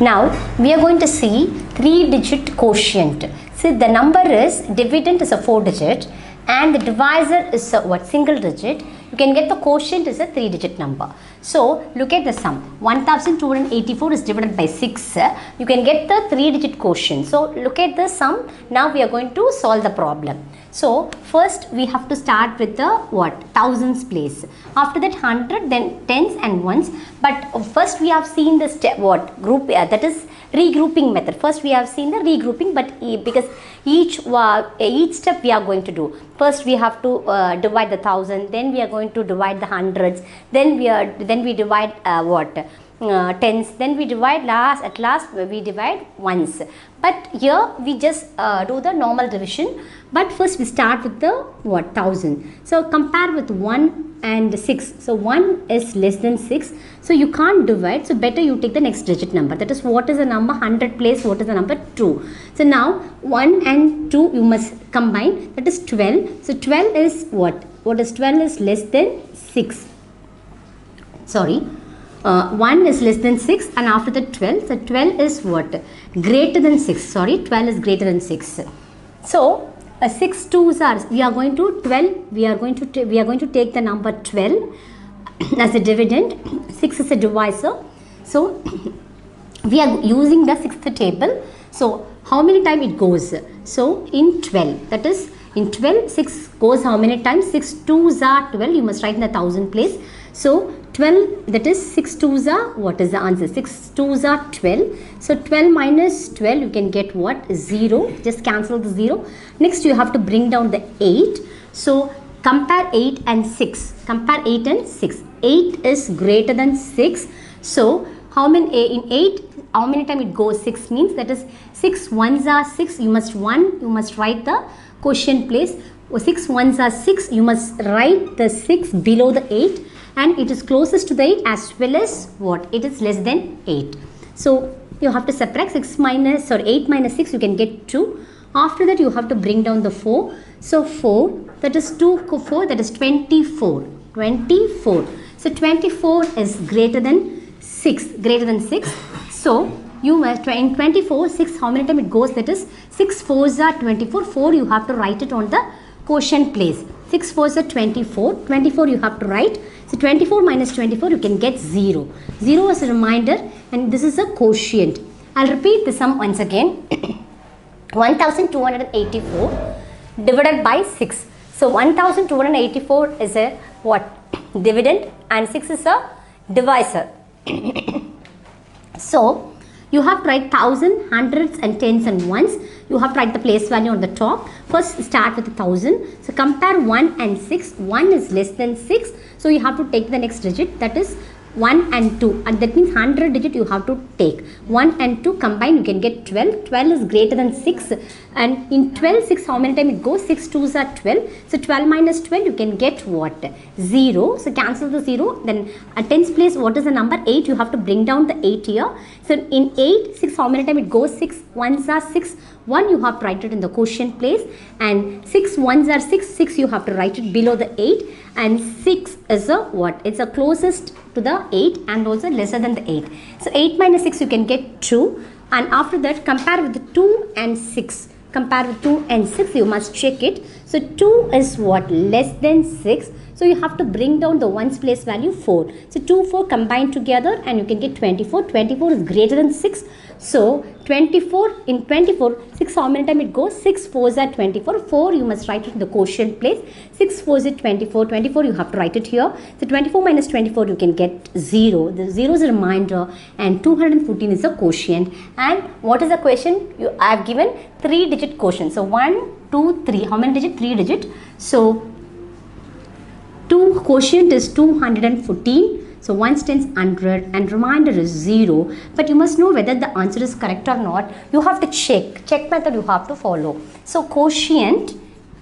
Now we are going to see three digit quotient. See the number is dividend is a four digit and the divisor is a what single digit. You can get the quotient is a three digit number. So look at the sum 1284 is divided by 6. You can get the three digit quotient. So look at the sum. Now we are going to solve the problem. So first we have to start with the what thousands place. After that hundred, then tens and ones. But first we have seen the step what group uh, that is regrouping method. First we have seen the regrouping, but e- because each uh, each step we are going to do. First we have to uh, divide the thousand. Then we are going to divide the hundreds. Then we are then we divide uh, what uh, tens. Then we divide last at last we divide ones. But here we just uh, do the normal division. But first we start with the what thousand. So compare with 1 and 6 so 1 is less than 6 so you can't divide. So better you take the next digit number. That is what is the number? 100 place what is the number? 2 so now 1 and 2 you must combine. That is 12 so 12 is what? What is 12 is less than 6 sorry uh, 1 is less than 6 and after the 12 so 12 is what? Greater than 6 sorry 12 is greater than 6 so uh, 6 twos are we are going to 12 we are going to we are going to take the number 12 as a dividend. 6 is a divisor. So we are using the sixth table. So how many time it goes? So in 12 that is in 12 6 goes how many times? 6 twos are 12 you must write in the thousand place. So 12 that is 6 twos are what is the answer? 6 twos are 12 so 12 minus 12 you can get what? 0 just cancel the 0 next you have to bring down the 8 so compare 8 and 6 compare 8 and 6 8 is greater than 6 so how many eh, in 8 how many time it goes? 6 means that is 6 ones are 6 you must 1 you must write the quotient place. 6 ones are 6 you must write the 6 below the 8 and it is closest to the 8 as well as what? It is less than 8 so you have to subtract 6 minus or 8 minus 6 you can get 2 after that you have to bring down the 4 so 4 that is 2 4 that is 24 24 so 24 is greater than 6 greater than 6 so you in 24 6 how many time it goes? That is 6 fours are 24 4 you have to write it on the quotient place 6 fours are 24 24 you have to write. So 24 minus 24 you can get 0 0 is a reminder and this is a quotient. I'll repeat the sum once again. 1284 divided by 6 so 1284 is a what? Dividend and 6 is a divisor. So you have to write thousand, hundreds and tens and ones. You have to write the place value on the top. First start with a thousand. So compare one and six. One is less than six. So you have to take the next digit that is 1 and 2 and that means 100 digit you have to take. 1 and 2 combine you can get 12 12 is greater than 6 and in 12 6 how many time it goes? 6 2s are 12 so 12 minus 12 you can get what? 0 so cancel the 0 then at tens place what is the number? 8 you have to bring down the 8 here. So in 8 6 how many time it goes? 6 ones are 6 1 you have to write it in the quotient place. And 6 ones are 6 6 you have to write it below the 8 and 6 is a what? It's a closest to the 8 and also lesser than the 8 so 8 minus 6 you can get 2 and after that compare with the 2 and 6 compare with 2 and 6 you must check it. So 2 is what? Less than 6 so you have to bring down the ones place value 4 so 2 4 combined together and you can get 24 24 is greater than 6 so 24 in 24 6 how many time it goes? 6 4s are 24 4 you must write it in the quotient place. 6 4s is 24 24 you have to write it here. So 24 minus 24 you can get 0 the 0 is a reminder and 214 is a quotient. And what is the question? You I have given 3 digit quotient. So 1 2 3 how many digit? 3 digit. So 2 quotient is 214 so 1 stands 100 and remainder is 0 but you must know whether the answer is correct or not. You have to check. Check method you have to follow. So quotient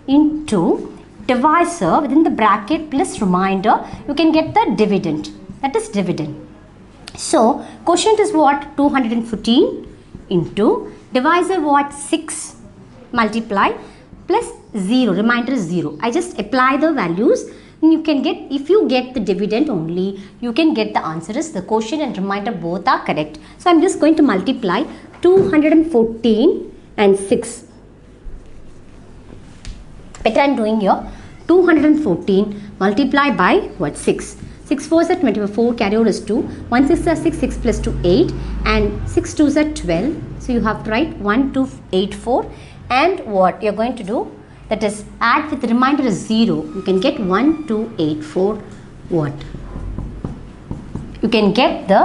into divisor within the bracket plus remainder you can get the dividend. That is dividend. So quotient is what? 214 into divisor what? 6 multiply plus 0 remainder is 0 I just apply the values you can get, if you get the dividend only, you can get the answer is the quotient and remainder both are correct. So I'm just going to multiply 214 and 6. Better I'm doing here 214 multiply by what 6. 6 4s are 24, carry over is 2. 1 6 are 6, 6 plus 2, 8. And 6 2s are 12. So you have to write 1, 2, 8, 4. And what you're going to do, that is add with the remainder is 0. You can get 1, 2, 8, 4. What? You can get the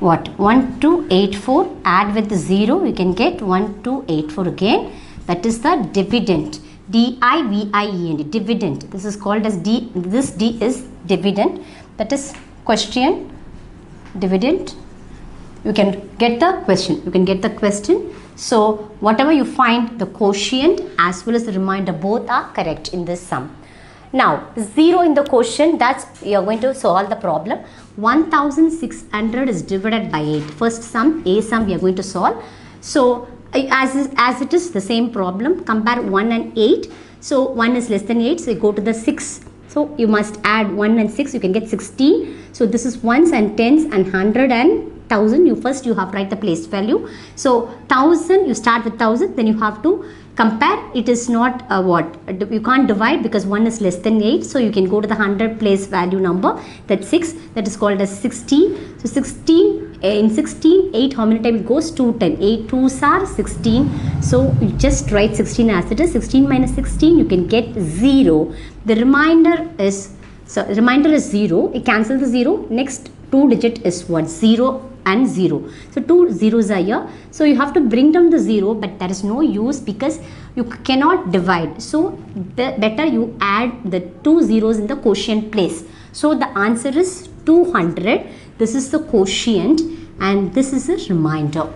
what? 1, 2, 8, 4. Add with the 0. You can get 1, 2, 8, 4 again. That is the dividend. D-I-V-I-E-N-D, dividend. This is called as D, this D is dividend. That is question, dividend. You can get the question. You can get the question. So, whatever you find, the quotient as well as the remainder both are correct in this sum. Now, 0 in the quotient, that's you are going to solve the problem. 1600 is divided by 8. First sum, A sum we are going to solve. So, as, as it is the same problem compare 1 and 8 so 1 is less than 8 so you go to the 6 so you must add 1 and 6 you can get 16 so this is ones and tens and 100 and 1000 you first you have write the place value. So 1000 you start with 1000 then you have to compare. It is not uh, what. You can't divide because 1 is less than 8 so you can go to the 100 place value number. That's 6 that is called as 16 so 16 in 16 8 how many times it goes? 2 10 8 2s are 16 so you just write 16 as it is. 16 minus 16 you can get 0 the remainder is so remainder is 0 it cancels the 0 next two digit is what? 0 and 0 so two zeros are here so you have to bring down the 0 but there is no use because you cannot divide so the better you add the two zeros in the quotient place so the answer is 200 this is the quotient and this is a reminder.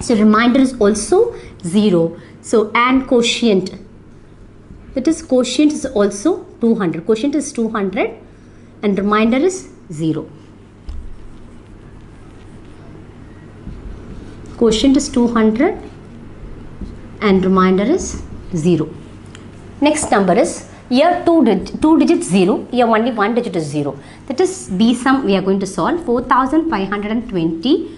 So reminder is also 0. So and quotient that is quotient is also 200. Quotient is 200 and reminder is 0. Quotient is 200 and remainder is 0. Next number is here 2, dig 2 digits 0, here only 1 digit is 0. That is B sum we are going to solve 4520.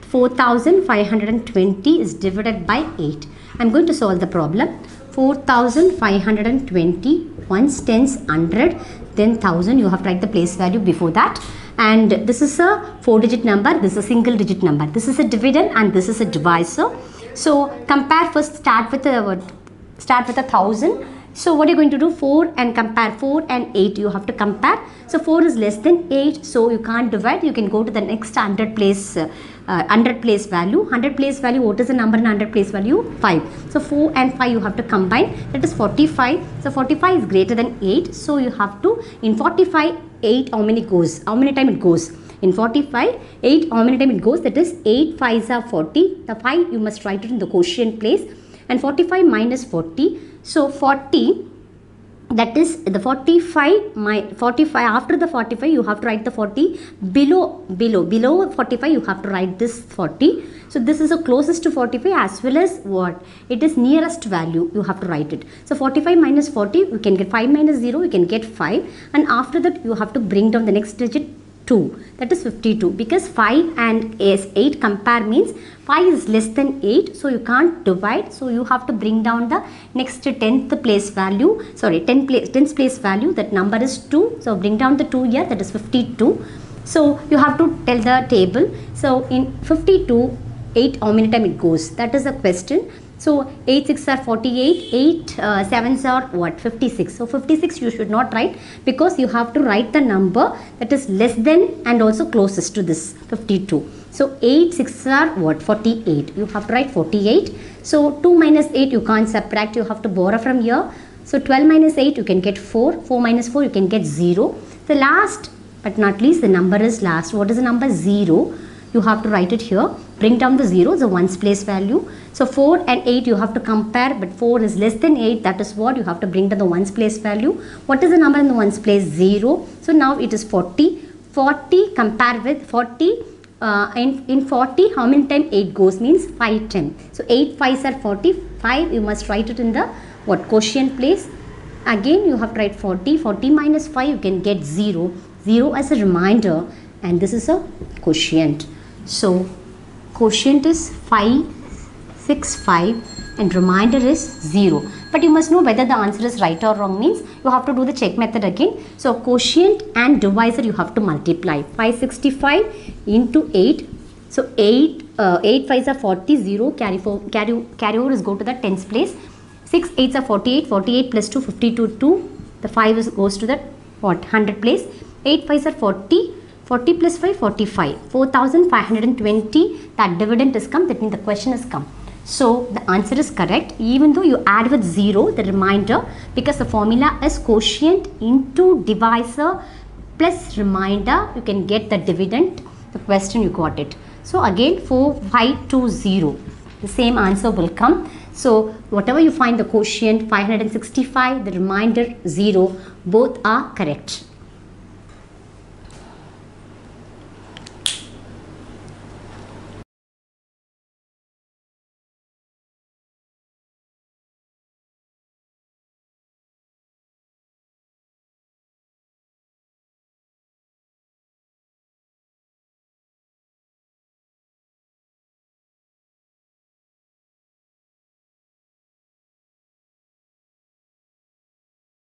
4520 is divided by 8. I am going to solve the problem. 4520 once tens 100 then 1000 you have to write the place value before that and this is a 4 digit number this is a single digit number. This is a dividend and this is a divisor. So compare first start with a start with a thousand so what are you going to do? 4 and compare 4 and 8 you have to compare. So 4 is less than 8 so you can't divide. You can go to the next 100 place uh, 100 place value. 100 place value what is the number in 100 place value? 5. So 4 and 5 you have to combine that is 45. So 45 is greater than 8 so you have to in 45 8 how many goes? How many time it goes? In 45, 8 how many time it goes? That is 8 5s are 40. The 5 you must write it in the quotient place and 45 minus 40 so 40 that is the 45 my 45 after the 45 you have to write the 40 below below below 45 you have to write this 40 so this is the closest to 45 as well as what? It is nearest value you have to write it. So 45 minus 40 you can get 5 minus 0 you can get 5 and after that you have to bring down the next digit 2 that is 52 because 5 and 8 compare means 5 is less than 8 so you can't divide. So you have to bring down the next 10th place value. Sorry 10 place 10th place value. That number is 2 so bring down the 2 here. That is 52 so you have to tell the table. So in 52 8 how many time it goes? That is the question so 8 6 are 48, 8 uh, 7s are what 56. So 56 you should not write because you have to write the number that is less than and also closest to this 52. So 8 6 are what 48. You have to write 48. So 2 minus 8 you can't subtract you have to borrow from here. So 12 minus 8 you can get 4. 4 minus 4 you can get 0. The last but not least the number is last. What is the number 0? You have to write it here bring down the 0, the ones place value. So 4 and 8 you have to compare but 4 is less than 8 that is what you have to bring down the ones place value. What is the number in the ones place? 0. So now it is 40. 40 compare with 40 uh, in, in 40 how many time 8 goes means 5 10. So 8 5s are 40. 5 you must write it in the what quotient place Again, you have to write 40. 40 minus 5, you can get 0. 0 as a reminder and this is a quotient. So, quotient is 565 and reminder is 0. But you must know whether the answer is right or wrong means you have to do the check method again. So, quotient and divisor you have to multiply. 565 into 8. So, 8, uh, 8 5s are 40, 0 carry, for, carry, carry over is go to the tens place. 6 8s are 48, 48 plus 2 52 2. The 5 is, goes to the what 100 place. 8 5s are 40, 40 plus 5 45 4520 that dividend is come that means the question is come. So the answer is correct. Even though you add with 0 the reminder because the formula is quotient into divisor plus reminder you can get the dividend the question you got it. So again 4520 the same answer will come. So whatever you find the quotient 565 the reminder 0 both are correct